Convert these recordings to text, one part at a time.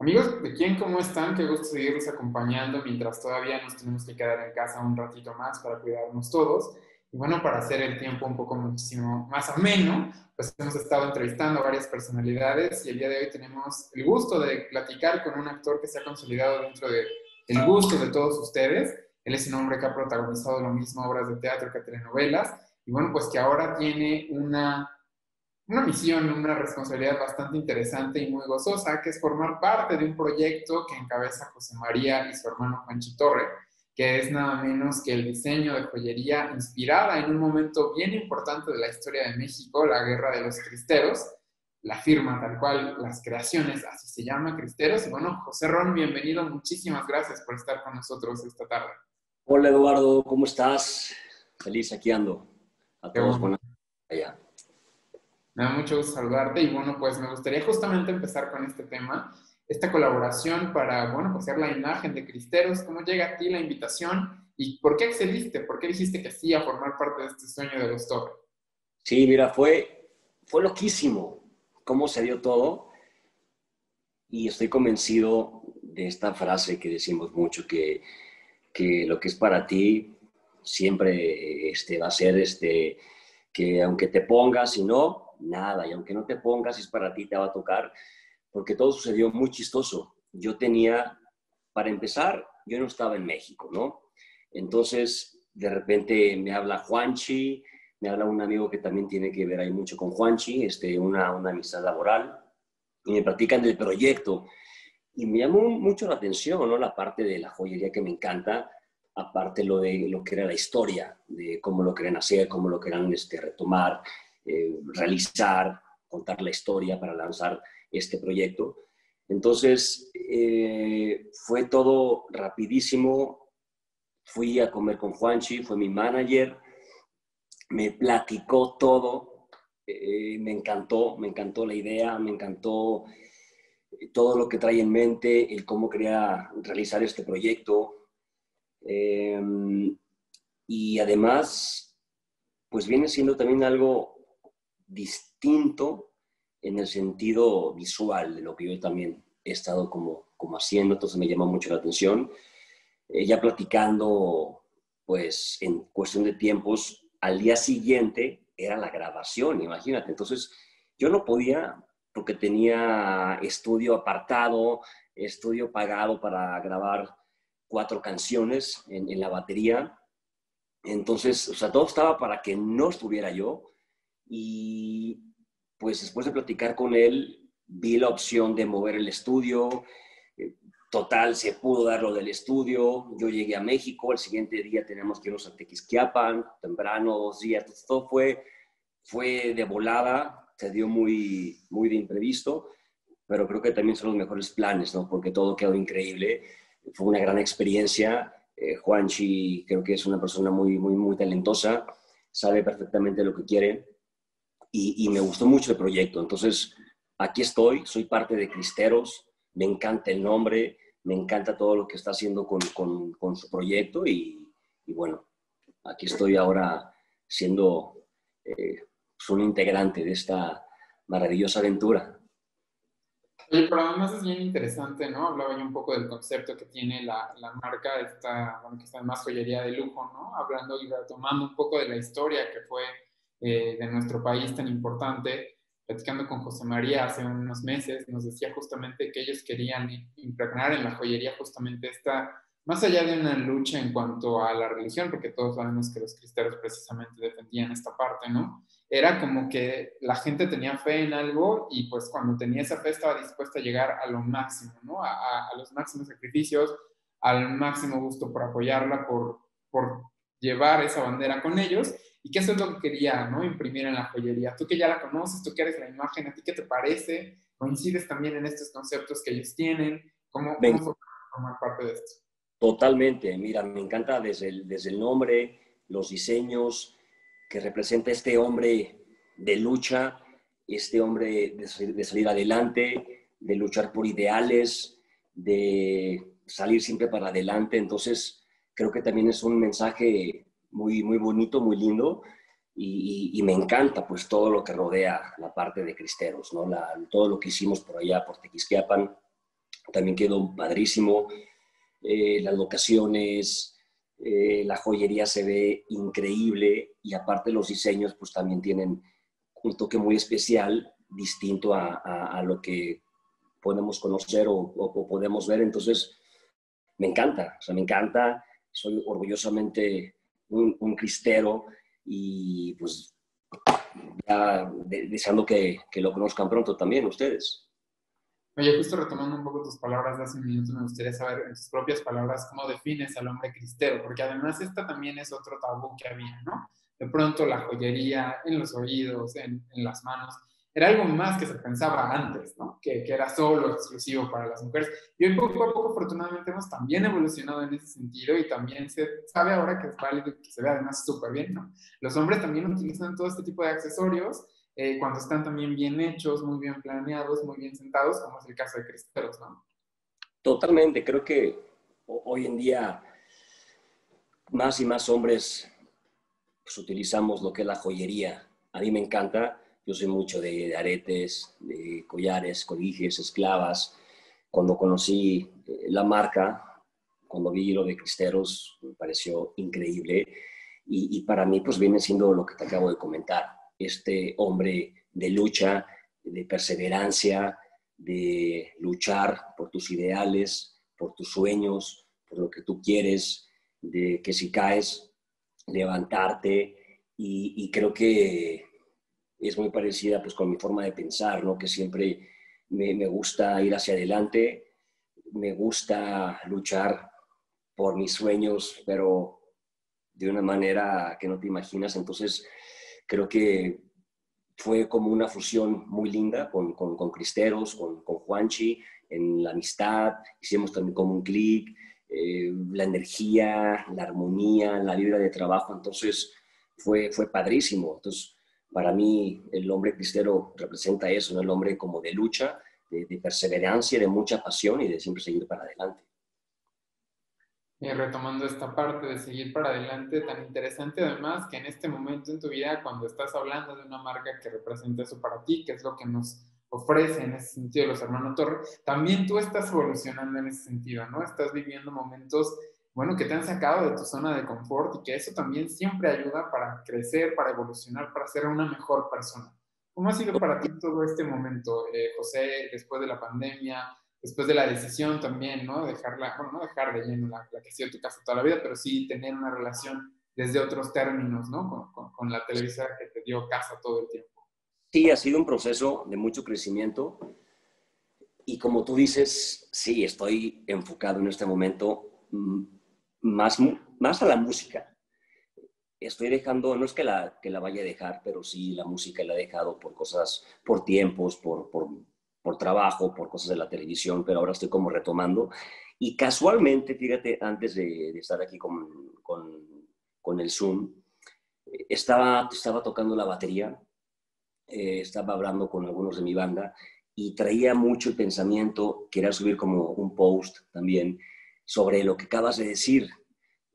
Amigos de quién, ¿cómo están? Qué gusto seguirlos acompañando mientras todavía nos tenemos que quedar en casa un ratito más para cuidarnos todos. Y bueno, para hacer el tiempo un poco muchísimo más ameno, pues hemos estado entrevistando a varias personalidades y el día de hoy tenemos el gusto de platicar con un actor que se ha consolidado dentro del el gusto de todos ustedes. Él es un hombre que ha protagonizado lo mismo obras de teatro que telenovelas y bueno, pues que ahora tiene una una misión, una responsabilidad bastante interesante y muy gozosa, que es formar parte de un proyecto que encabeza José María y su hermano Juanchi Torre, que es nada menos que el diseño de joyería inspirada en un momento bien importante de la historia de México, la Guerra de los Cristeros, la firma tal cual, las creaciones, así se llama, Cristeros. Y bueno, José Ron, bienvenido, muchísimas gracias por estar con nosotros esta tarde. Hola Eduardo, ¿cómo estás? Feliz aquí ando. A todos, buenas allá. Me da mucho gusto saludarte y bueno, pues me gustaría justamente empezar con este tema, esta colaboración para, bueno, pues hacer la imagen de Cristeros, cómo llega a ti la invitación y por qué accediste, por qué dijiste que sí a formar parte de este sueño de los Torres. Sí, mira, fue, fue loquísimo cómo se dio todo y estoy convencido de esta frase que decimos mucho, que, que lo que es para ti siempre este, va a ser este, que aunque te pongas y no, nada. Y aunque no te pongas, es para ti, te va a tocar, porque todo sucedió muy chistoso. Yo tenía, para empezar, yo no estaba en México, ¿no? Entonces, de repente me habla Juanchi, me habla un amigo que también tiene que ver ahí mucho con Juanchi, este, una, una amistad laboral, y me platican del proyecto. Y me llamó mucho la atención, ¿no? La parte de la joyería que me encanta, aparte lo de lo que era la historia, de cómo lo querían hacer, cómo lo querían este, retomar, eh, realizar, contar la historia para lanzar este proyecto. Entonces, eh, fue todo rapidísimo. Fui a comer con Juanchi, fue mi manager, me platicó todo, eh, me encantó, me encantó la idea, me encantó todo lo que trae en mente, el cómo quería realizar este proyecto. y además, pues viene siendo también algo distinto en el sentido visual de lo que yo también he estado como, como haciendo, entonces me llama mucho la atención. Eh, ya platicando, pues en cuestión de tiempos, al día siguiente era la grabación, imagínate. Entonces yo no podía, porque tenía estudio apartado, estudio pagado para grabar cuatro canciones en, en la batería. Entonces, o sea, todo estaba para que no estuviera yo y pues después de platicar con él, vi la opción de mover el estudio. Eh, total, se pudo dar lo del estudio. Yo llegué a México, el siguiente día tenemos que irnos a Tequisquiapan, temprano, dos días. Todo fue, fue de volada, se dio muy, muy de imprevisto, pero creo que también son los mejores planes, ¿no? Porque todo quedó increíble. Fue una gran experiencia. Eh, Juanchi creo que es una persona muy, muy, muy talentosa, sabe perfectamente lo que quiere y, me gustó mucho el proyecto. Entonces, aquí estoy, soy parte de Cristeros, me encanta el nombre, me encanta todo lo que está haciendo con, con, su proyecto y, bueno, aquí estoy ahora siendo eh, pues, un integrante de esta maravillosa aventura. Pero además es bien interesante, ¿no? Hablaba yo un poco del concepto que tiene la, la marca, esta, bueno, que está más joyería de lujo, ¿no? Hablando y retomando un poco de la historia que fue eh, de nuestro país tan importante, platicando con José María hace unos meses, nos decía justamente que ellos querían impregnar en la joyería justamente esta, más allá de una lucha en cuanto a la religión, porque todos sabemos que los cristianos precisamente defendían esta parte, ¿no? Era como que la gente tenía fe en algo y pues cuando tenía esa fe estaba dispuesta a llegar a lo máximo, ¿no? A, a los máximos sacrificios, al máximo gusto por apoyarla, por, por llevar esa bandera con ellos y que eso es lo que quería, ¿no? Imprimir en la joyería. Tú que ya la conoces, tú que eres la imagen, ¿a ti qué te parece? ¿Coincides también en estos conceptos que ellos tienen? ¿Cómo, cómo formar parte de esto? Totalmente, mira, me encanta desde el, desde el nombre, los diseños que representa este hombre de lucha, este hombre de, de salir adelante, de luchar por ideales, de salir siempre para adelante. Entonces, creo que también es un mensaje muy, muy bonito, muy lindo. Y, me encanta pues todo lo que rodea la parte de Cristeros, ¿no? todo lo que hicimos por allá, por Tequisquiapan, también quedó padrísimo. Eh, las locaciones, eh, la joyería se ve increíble y aparte los diseños pues también tienen un toque muy especial, distinto a, lo que podemos conocer o, podemos ver. Entonces, me encanta, o sea, me encanta, soy orgullosamente un, cristero y pues ya deseando que, que lo conozcan pronto también ustedes. Oye, justo retomando un poco tus palabras de hace un minuto, me gustaría saber en tus propias palabras cómo defines al hombre cristero, porque además esta también es otro tabú que había, ¿no? De pronto la joyería en los oídos, en, en las manos, era algo más que se pensaba antes, ¿no? Que, que, era solo exclusivo para las mujeres. Y hoy poco a poco, afortunadamente, hemos también evolucionado en ese sentido y también se sabe ahora que es válido y que se ve además súper bien, ¿no? Los hombres también utilizan todo este tipo de accesorios eh, cuando están también bien hechos, muy bien planeados, muy bien sentados, como es el caso de Cristeros, ¿no? Totalmente, creo que hoy en día más y más hombres pues, utilizamos lo que es la joyería. A mí me encanta, yo soy mucho de, aretes, de collares, coliges, esclavas. Cuando conocí eh, la marca, cuando vi lo de Cristeros, me pareció increíble. Y, y para mí, pues viene siendo lo que te acabo de comentar este hombre de lucha, de perseverancia, de luchar por tus ideales, por tus sueños, por lo que tú quieres, de que si caes, levantarte. Y, creo que es muy parecida pues, con mi forma de pensar, ¿no? que siempre me, me gusta ir hacia adelante, me gusta luchar por mis sueños, pero de una manera que no te imaginas. Entonces, creo que fue como una fusión muy linda con, con, Cristeros, con, con, Juanchi, en la amistad, hicimos también como un clic, eh, la energía, la armonía, la vibra de trabajo, entonces fue, fue padrísimo. Entonces, para mí el hombre cristero representa eso, ¿no? el hombre como de lucha, de, de perseverancia, de mucha pasión y de siempre seguir para adelante. Y retomando esta parte de seguir para adelante, tan interesante además que en este momento en tu vida, cuando estás hablando de una marca que representa eso para ti, que es lo que nos ofrece en ese sentido los hermanos Torre, también tú estás evolucionando en ese sentido, ¿no? Estás viviendo momentos, bueno, que te han sacado de tu zona de confort y que eso también siempre ayuda para crecer, para evolucionar, para ser una mejor persona. ¿Cómo ha sido para ti todo este momento, eh, José, después de la pandemia? después de la decisión también, ¿no? Dejarla, bueno, no dejar de lleno la, que ha sido tu casa toda la vida, pero sí tener una relación desde otros términos, ¿no? Con, la televisión que te dio casa todo el tiempo. Sí, ha sido un proceso de mucho crecimiento y como tú dices, sí, estoy enfocado en este momento mm, más, más a la música. Estoy dejando, no es que la, que la vaya a dejar, pero sí la música la he dejado por cosas, por tiempos, por, por por trabajo, por cosas de la televisión, pero ahora estoy como retomando. Y casualmente, fíjate, antes de, estar aquí con, con, el Zoom, estaba, estaba tocando la batería, eh, estaba hablando con algunos de mi banda y traía mucho el pensamiento, quería subir como un post también sobre lo que acabas de decir.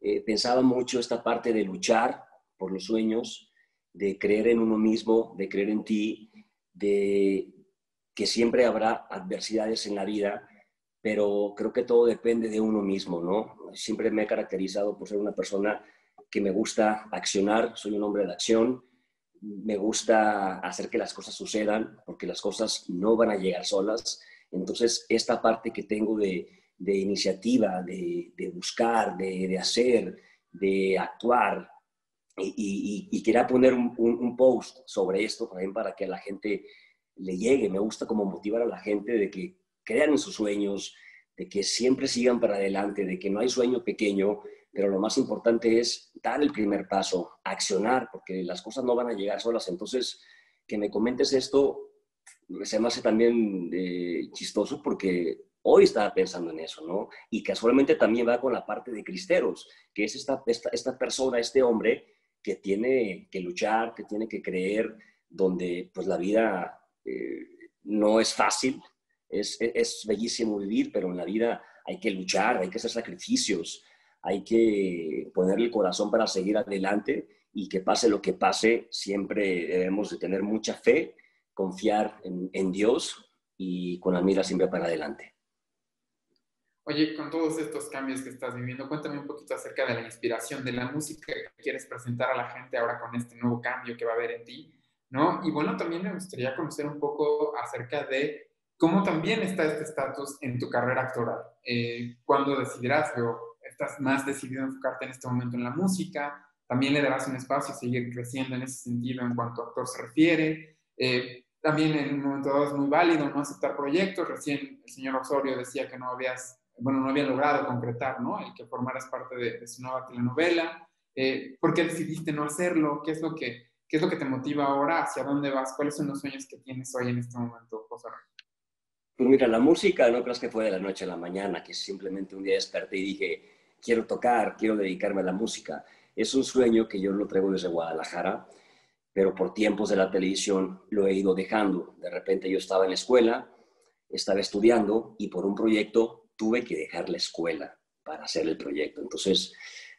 Eh, pensaba mucho esta parte de luchar por los sueños, de creer en uno mismo, de creer en ti, de, que siempre habrá adversidades en la vida, pero creo que todo depende de uno mismo, ¿no? Siempre me he caracterizado por ser una persona que me gusta accionar, soy un hombre de acción, me gusta hacer que las cosas sucedan, porque las cosas no van a llegar solas. Entonces, esta parte que tengo de, iniciativa, de, buscar, de, hacer, de actuar, y, y, quería poner un, post sobre esto también para que la gente le llegue. Me gusta como motivar a la gente de que crean en sus sueños, de que siempre sigan para adelante, de que no hay sueño pequeño, pero lo más importante es dar el primer paso, accionar, porque las cosas no van a llegar solas. Entonces, que me comentes esto se me hace también eh, chistoso porque hoy estaba pensando en eso, ¿no? Y casualmente también va con la parte de cristeros, que es esta, esta, esta persona, este hombre que tiene que luchar, que tiene que creer, donde pues la vida eh, no es fácil, es, es, bellísimo vivir, pero en la vida hay que luchar, hay que hacer sacrificios, hay que poner el corazón para seguir adelante y que pase lo que pase, siempre debemos de tener mucha fe, confiar en, en Dios y con la mira siempre para adelante. Oye, con todos estos cambios que estás viviendo, cuéntame un poquito acerca de la inspiración de la música que quieres presentar a la gente ahora con este nuevo cambio que va a haber en ti, ¿no? Y bueno, también me gustaría conocer un poco acerca de cómo también está este estatus en tu carrera actoral. Eh, ¿Cuándo decidirás o estás más decidido a enfocarte en este momento en la música? ¿También le darás un espacio a seguir creciendo en ese sentido en cuanto a actor se refiere? Eh, también en un momento dado es muy válido no aceptar proyectos. Recién el señor Osorio decía que no habías bueno, no había logrado concretar, ¿no? El que formaras parte de, su nueva telenovela. Eh, ¿Por qué decidiste no hacerlo? ¿Qué es, lo que, ¿Qué es lo que te motiva ahora? ¿Hacia dónde vas? ¿Cuáles son los sueños que tienes hoy en este momento, José Pues mira, la música no creas que fue de la noche a la mañana, que simplemente un día desperté y dije, quiero tocar, quiero dedicarme a la música. Es un sueño que yo lo traigo desde Guadalajara, pero por tiempos de la televisión lo he ido dejando. De repente yo estaba en la escuela, estaba estudiando y por un proyecto tuve que dejar la escuela para hacer el proyecto. Entonces,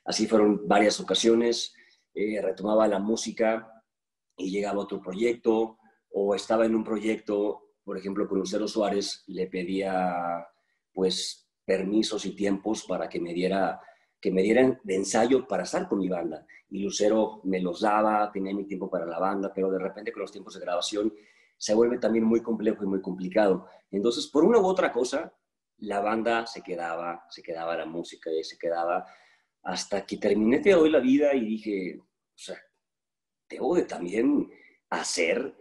así fueron varias ocasiones. Eh, retomaba la música y llegaba otro proyecto, o estaba en un proyecto, por ejemplo, con Lucero Suárez, le pedía pues permisos y tiempos para que me diera que me dieran de ensayo para estar con mi banda. Y Lucero me los daba, tenía mi tiempo para la banda, pero de repente con los tiempos de grabación se vuelve también muy complejo y muy complicado. Entonces, por una u otra cosa, la banda se quedaba, se quedaba la música y se quedaba hasta que terminé Te doy la vida y dije, o sea, debo de también hacer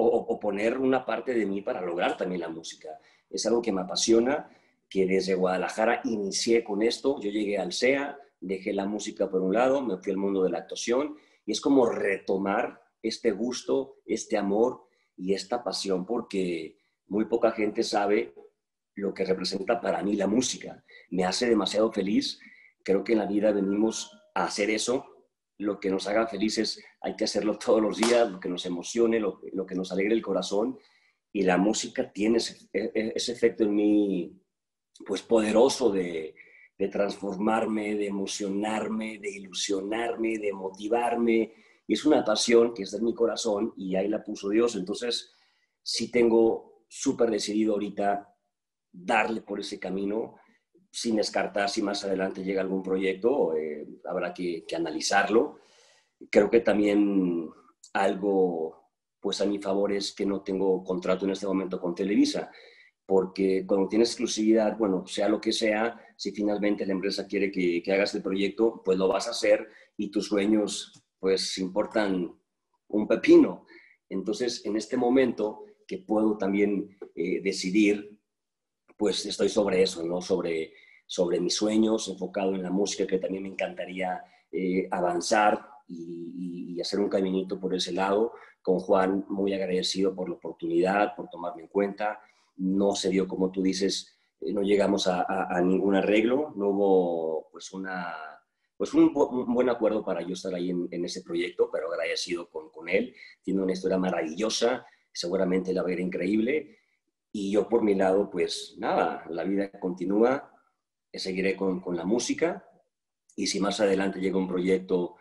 o, poner una parte de mí para lograr también la música. Es algo que me apasiona, que desde Guadalajara inicié con esto, yo llegué al SEA, dejé la música por un lado, me fui al mundo de la actuación y es como retomar este gusto, este amor y esta pasión porque muy poca gente sabe lo que representa para mí la música. Me hace demasiado feliz. Creo que en la vida venimos a hacer eso. Lo que nos haga felices hay que hacerlo todos los días, lo que nos emocione, lo, que nos alegre el corazón. Y la música tiene ese, e, e, efecto en mí, pues poderoso de, transformarme, de emocionarme, de ilusionarme, de motivarme. Y es una pasión que está en mi corazón y ahí la puso Dios. Entonces, sí tengo súper decidido ahorita darle por ese camino, sin descartar si más adelante llega algún proyecto, eh, habrá que, analizarlo. Creo que también algo, pues a mi favor es que no tengo contrato en este momento con Televisa, porque cuando tienes exclusividad, bueno, sea lo que sea, si finalmente la empresa quiere que, que hagas el proyecto, pues lo vas a hacer y tus sueños, pues importan un pepino. Entonces, en este momento, que puedo también eh, decidir, pues estoy sobre eso, ¿no? Sobre, sobre mis sueños, enfocado en la música, que también me encantaría eh, avanzar y, y, hacer un caminito por ese lado. Con Juan, muy agradecido por la oportunidad, por tomarme en cuenta. No se dio, como tú dices, eh, no llegamos a, a, ningún arreglo, no hubo pues una pues un, un, buen acuerdo para yo estar ahí en, en ese proyecto, pero agradecido con, con, él. Tiene una historia maravillosa, seguramente la va a ir increíble. Y yo por mi lado, pues nada, la vida continúa, seguiré con, con la música. Y si más adelante llega un proyecto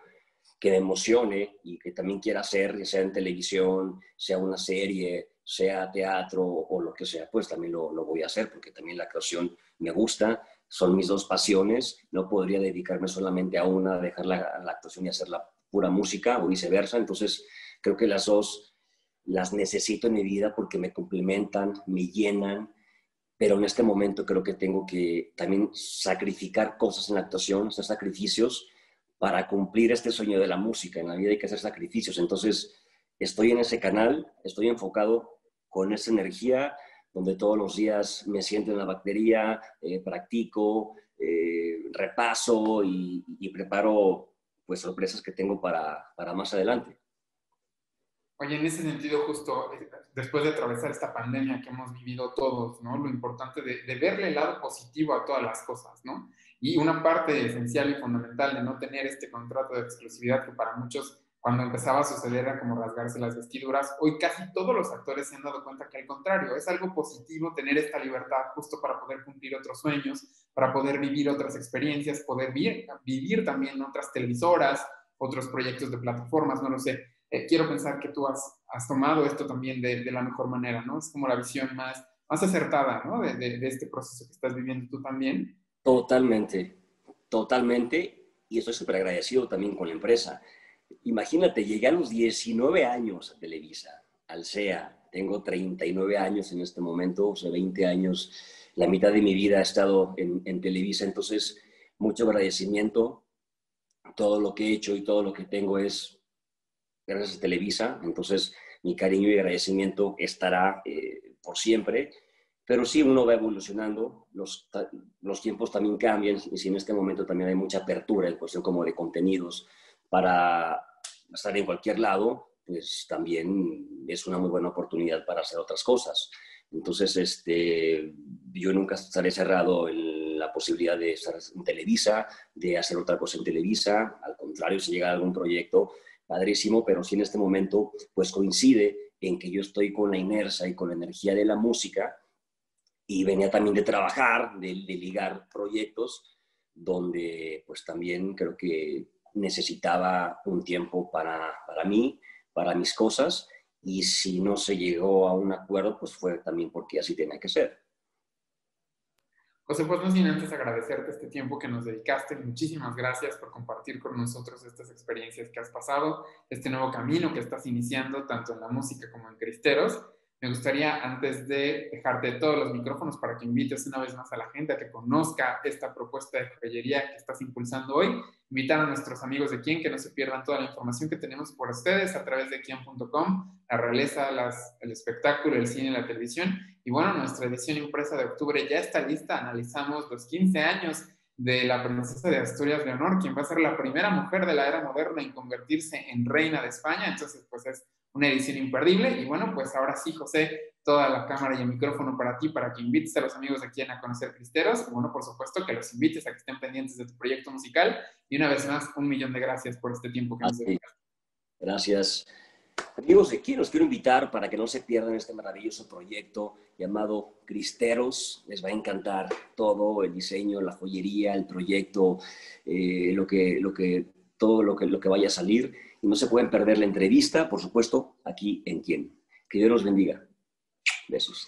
que me emocione y que también quiera hacer, sea en televisión, sea una serie, sea teatro o lo que sea, pues también lo, lo, voy a hacer porque también la actuación me gusta, son mis dos pasiones, no podría dedicarme solamente a una, dejar la, la actuación y hacer la pura música o viceversa, entonces creo que las dos las necesito en mi vida porque me complementan, me llenan, pero en este momento creo que tengo que también sacrificar cosas en la actuación, hacer sacrificios para cumplir este sueño de la música. En la vida hay que hacer sacrificios. Entonces, estoy en ese canal, estoy enfocado con esa energía, donde todos los días me siento en la batería, eh, practico, eh, repaso y, y, preparo pues sorpresas que tengo para, para más adelante. Oye, en ese sentido, justo eh, después de atravesar esta pandemia que hemos vivido todos, ¿no? Lo importante de, de, verle el lado positivo a todas las cosas, ¿no? Y una parte esencial y fundamental de no tener este contrato de exclusividad que para muchos cuando empezaba a suceder era como rasgarse las vestiduras, hoy casi todos los actores se han dado cuenta que al contrario, es algo positivo tener esta libertad justo para poder cumplir otros sueños, para poder vivir otras experiencias, poder vivir, vivir también otras televisoras, otros proyectos de plataformas, no lo sé eh, quiero pensar que tú has, has tomado esto también de, de, la mejor manera, ¿no? Es como la visión más, más acertada, ¿no? De, de, este proceso que estás viviendo tú también. Totalmente, totalmente. Y estoy súper agradecido también con la empresa. Imagínate, llegué a los 19 años a Televisa, al SEA. Tengo 39 años en este momento, o sea, 20 años. La mitad de mi vida ha estado en, en Televisa, entonces mucho agradecimiento. Todo lo que he hecho y todo lo que tengo es gracias a Televisa. Entonces, mi cariño y agradecimiento estará eh, por siempre. Pero sí, uno va evolucionando, los, los tiempos también cambian y si en este momento también hay mucha apertura en cuestión como de contenidos para estar en cualquier lado, pues también es una muy buena oportunidad para hacer otras cosas. Entonces, este, yo nunca estaré cerrado en la posibilidad de estar en Televisa, de hacer otra cosa en Televisa. Al contrario, si llega algún proyecto, padrísimo, pero sí en este momento, pues coincide en que yo estoy con la inercia y con la energía de la música y venía también de trabajar, de, ligar proyectos, donde pues también creo que necesitaba un tiempo para, para mí, para mis cosas, y si no se llegó a un acuerdo, pues fue también porque así tenía que ser. José, pues no sin antes agradecerte este tiempo que nos dedicaste. Muchísimas gracias por compartir con nosotros estas experiencias que has pasado, este nuevo camino que estás iniciando, tanto en la música como en Cristeros. Me gustaría, antes de dejarte todos los micrófonos para que invites una vez más a la gente a que conozca esta propuesta de joyería que estás impulsando hoy, invitar a nuestros amigos de Quien que no se pierdan toda la información que tenemos por ustedes a través de quien.com, la realeza, las, el espectáculo, el cine la televisión. Y bueno, nuestra edición impresa de octubre ya está lista. Analizamos los 15 años de la princesa de Asturias, Leonor, quien va a ser la primera mujer de la era moderna en convertirse en reina de España. Entonces, pues es una edición imperdible. Y bueno, pues ahora sí, José, toda la cámara y el micrófono para ti, para que invites a los amigos de quien a conocer Cristeros. Y bueno, por supuesto, que los invites a que estén pendientes de tu proyecto musical. Y una vez más, un millón de gracias por este tiempo que nos dedicaste. Gracias. Amigos quien los quiero invitar para que no se pierdan este maravilloso proyecto llamado Cristeros. Les va a encantar todo, el diseño, la joyería, el proyecto, eh, lo que, lo que, todo lo que, lo que vaya a salir y no se pueden perder la entrevista, por supuesto, aquí en Quién. Que Dios los bendiga. Besos.